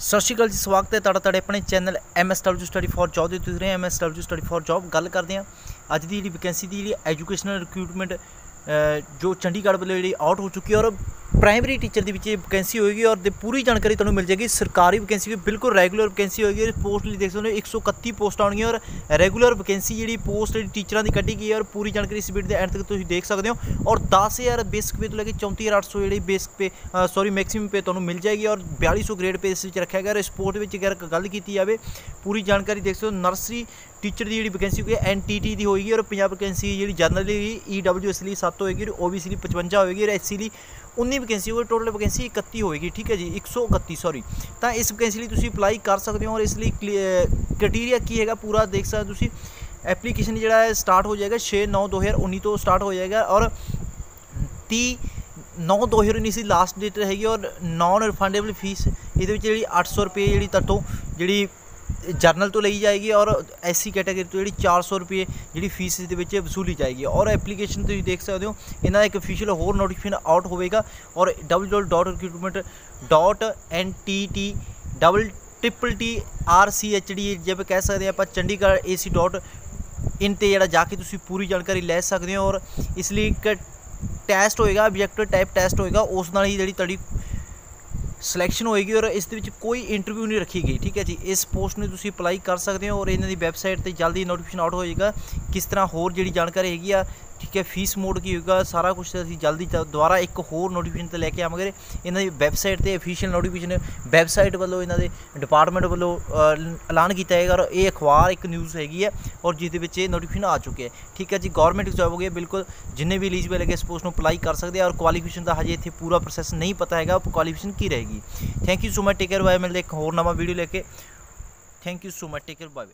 ਸਤਿ ਸ਼੍ਰੀ ਅਕਾਲ ਜੀ, ਸਵਾਗਤ ਹੈ ਤੁਹਾਡਾ ਤੁਹਾਡੇ ਆਪਣੇ channel MSW study for job ਦੇ ਤੁਸੀਂ ਰਹੇ MSW ਸਟੱਡੀ ਫॉर ਜੌਬ ਗੱਲ ਕਰਦੇ ਹਾਂ ਅੱਜ ਦੀ ਜਿਹੜੀ ਵੈਕੈਂਸੀ ਦੀ ਜਿਹੜੀ ਐਜੂਕੇਸ਼ਨਲ ਰਿਕਰੂਟਮੈਂਟ ਜੋ ਚੰਡੀਗੜ੍ਹ ਵੱਲੋਂ ਜਿਹੜੀ ਆਊਟ ਹੋ ਚੁੱਕੀ ਹੈ ਔਰ ਪ੍ਰਾਇਮਰੀ ਟੀਚਰ ਦੇ ਵਿੱਚ ਇਹ ਵੈਕੈਂਸੀ ਹੋਏਗੀ ਔਰ ਦੇ ਪੂਰੀ ਜਾਣਕਾਰੀ ਤੁਹਾਨੂੰ ਮਿਲ ਜਾਏਗੀ। ਸਰਕਾਰੀ ਵੈਕੈਂਸੀ ਵੀ ਬਿਲਕੁਲ ਰੈਗੂਲਰ ਵੈਕੈਂਸੀ ਹੋਏਗੀ ਔਰ ਪੋਸਟ ਲਈ ਦੇਖ ਸਕਦੇ ਹੋ 131 ਪੋਸਟ ਆਉਣਗੀਆਂ ਔਰ ਰੈਗੂਲਰ ਵੈਕੈਂਸੀ ਜਿਹੜੀ ਪੋਸਟ ਜਿਹੜੀ ਟੀਚਰਾਂ ਦੀ ਕੱਢੀ ਗਈ ਹੈ ਔਰ ਪੂਰੀ ਜਾਣਕਾਰੀ ਇਸ ਵੀਡੀਓ ਦੇ ਐਂਡ ਤੱਕ ਤੁਸੀਂ ਦੇਖ ਸਕਦੇ ਹੋ। ਔਰ 10000 ਬੇਸਿਕ ਪੇ ਤੋਂ ਲੈ ਕੇ 34800 ਜਿਹੜੀ basic pay sorry maximum pay ਤੁਹਾਨੂੰ ਮਿਲ ਜਾਏਗੀ ਔਰ 4200 ਗ੍ਰੇਡ ਪੇ ਇਸ ਵਿੱਚ ਰੱਖਿਆ ਗਿਆ। ਔਰ ਸਪੋਰਟ ਵਿੱਚ ਅਗਰ ਗੱਲ ਕੀਤੀ ਜਾਵੇ, ਪੂਰੀ ਜਾਣਕਾਰੀ ਦੇਖ ਸਕਦੇ ਹੋ ਨਰਸਰੀ ਟੀਚਰ ਦੀ ਜਿਹੜੀ ਵੈਕੈਂਸੀ ਹੋਈ ਹੈ ਐਨਟੀਟੀ ਦੀ ਹੋਏਗੀ ਔਰ ਪੰਜਾਬ ਵੈਕੈਂਸੀ ਜਿਹੜੀ ਜਨਰਲ ਲਈ ਈਡਬਲਯੂਐਸ ਲਈ 7 ਹੋਏਗੀ ਔਰ ਓਬੀਸੀ ਲਈ 55 ਹੋਏਗੀ ਔਰ ਐਸਸੀ ਲਈ 19 ਵੈਕੈਂਸੀ ਹੋਵੇ ਟੋਟਲ ਵੈਕੈਂਸੀ 31 ਹੋਏਗੀ, ਠੀਕ ਹੈ ਜੀ 131 ਸੌਰੀ ਤਾਂ ਇਸ ਵੈਕੈਂਸੀ ਲਈ ਤੁਸੀਂ ਅਪਲਾਈ ਕਰ ਸਕਦੇ ਹੋ ਔਰ ਇਸ ਲਈ ਕ੍ਰਾਈਟੇਰੀਆ ਕੀ ਹੈਗਾ ਪੂਰਾ ਦੇਖ ਸਕਦੇ ਤੁਸੀਂ। ਐਪਲੀਕੇਸ਼ਨ ਜਿਹੜਾ ਹੈ ਸਟਾਰਟ ਹੋ ਜਾਏਗਾ 6 9 2019 ਤੋਂ ਸਟਾਰਟ ਹੋ ਜਾਏਗਾ ਔਰ 30 9 2019 ਦੀ ਲਾਸਟ ਡੇਟ ਰਹੇਗੀ ਔਰ ਨਾਨ ਰਿਫੰਡੇਬਲ ਫੀਸ ਇਹਦੇ ਵਿੱਚ ਜਿਹੜੀ 800 ਰੁਪਏ ਜਿਹੜੀ ਤੁਹਾਤੋਂ ਜਿਹੜੀ ਜਰਨਲ ਤੋਂ ਲਈ ਜਾਏਗੀ ਔਰ ਐਸਸੀ ਕੈਟਾਗਰੀ ਤੋਂ ਜਿਹੜੀ 400 ਰੁਪਏ ਜਿਹੜੀ ਫੀਸ ਦੇ ਵਿੱਚ ਵਸੂਲੀ ਜਾਏਗੀ। ਔਰ ਐਪਲੀਕੇਸ਼ਨ ਤੁਸੀਂ ਦੇਖ ਸਕਦੇ ਹੋ, ਇਹਨਾਂ ਦਾ ਇੱਕ ਅਫੀਸ਼ੀਅਲ ਹੋਰ ਨੋਟੀਫਿਕੇਸ਼ਨ ਆਊਟ ਹੋਵੇਗਾ ਔਰ www.recruitment.ntt double triple T R C H D ਜਿਵੇਂ ਕਹਿ ਸਕਦੇ ਆਪਾਂ, ਚੰਡੀਗੜ੍ਹ ਏਸੀ ਡਾਟ ਇਨ ਤੇ ਜਿਹੜਾ ਜਾ ਕੇ ਤੁਸੀਂ ਪੂਰੀ ਜਾਣਕਾਰੀ ਲੈ ਸਕਦੇ ਹੋ ਔਰ ਇਸ ਲਈ ਇੱਕ ਟੈਸਟ ਹੋਏਗਾ ਆਬਜੈਕਟਿਵ ਟਾਈਪ ਟੈਸਟ ਹੋਏਗਾ, ਉਸ ਨਾਲ ਹੀ ਜਿਹੜੀ ਤੁਹਾਡੀ ਸਿਲੈਕਸ਼ਨ ਹੋਏਗੀ ਔਰ ਇਸ ਦੇ ਵਿੱਚ ਕੋਈ ਇੰਟਰਵਿਊ ਨਹੀਂ ਰੱਖੀ ਗਈ, ਠੀਕ ਹੈ ਜੀ। ਇਸ ਪੋਸਟ ਨੂੰ ਤੁਸੀਂ ਅਪਲਾਈ ਕਰ ਸਕਦੇ ਹੋ ਔਰ ਇਹਨਾਂ ਦੀ ਵੈਬਸਾਈਟ ਤੇ ਜਲਦੀ ਨੋਟੀਫਿਕੇਸ਼ਨ ਆਊਟ ਹੋਏਗਾ ਕਿਸ ਤਰ੍ਹਾਂ ਹੋਰ ਜਿਹੜੀ ਜਾਣਕਾਰੀ ਹੈਗੀ ਆ ਠੀਕ ਹੈ ਫੀਸ ਮੋਡ ਕੀ ਹੋਏਗਾ ਸਾਰਾ ਕੁਝ ਅਸੀਂ ਜਲਦੀ ਦੁਬਾਰਾ ਇੱਕ ਹੋਰ ਨੋਟੀਫਿਕੇਸ਼ਨ ਤੇ ਲੈ ਕੇ ਆਵਾਂਗੇ ਇਹਨਾਂ ਦੀ ਵੈਬਸਾਈਟ ਤੇ ਅਫੀਸ਼ੀਅਲ ਨੋਟੀਫਿਕੇਸ਼ਨ ਵੈਬਸਾਈਟ ਵੱਲੋਂ ਇਹਨਾਂ ਦੇ ਡਿਪਾਰਟਮੈਂਟ ਵੱਲੋਂ ਐਲਾਨ ਕੀਤਾ ਹੈਗਾ ਔਰ ਇਹ ਅਖਬਾਰ ਇੱਕ ਨਿਊਜ਼ ਹੈਗੀ ਹੈ ਔਰ ਜਿਸ ਦੇ ਵਿੱਚ ਇਹ ਨੋਟੀਫਿਕੇਸ਼ਨ ਆ ਚੁੱਕੇ ਹੈ। ਠੀਕ ਹੈ ਜੀ ਗਵਰਨਮੈਂਟ ਜੌਬ ਹੋ ਗਈ ਬਿਲਕੁਲ ਜਿੰਨੇ ਵੀ ਐਲੀਜੀਬਲ ਹੈਗੇ ਇਸ ਪੋਸਟ ਨੂੰ ਅਪਲਾਈ ਕਰ ਸਕਦੇ ਆ ਔਰ ਕੁਆਲੀਫਿਕੇਸ਼ਨ ਦਾ ਹਜੇ ਇੱਥੇ ਪੂਰਾ ਪ੍ਰੋਸੈਸ ਨਹੀਂ ਪਤਾ ਹੈਗਾ ਕੁਆਲੀਫਿਕੇਸ਼ਨ ਕੀ ਰਹੇਗੀ। Thank you so much take care bye ਮਿਲਦੇ ਇੱਕ ਹੋਰ ਨਵਾਂ ਵੀਡੀਓ ਲੈ ਕੇ। Thank you so much take care bye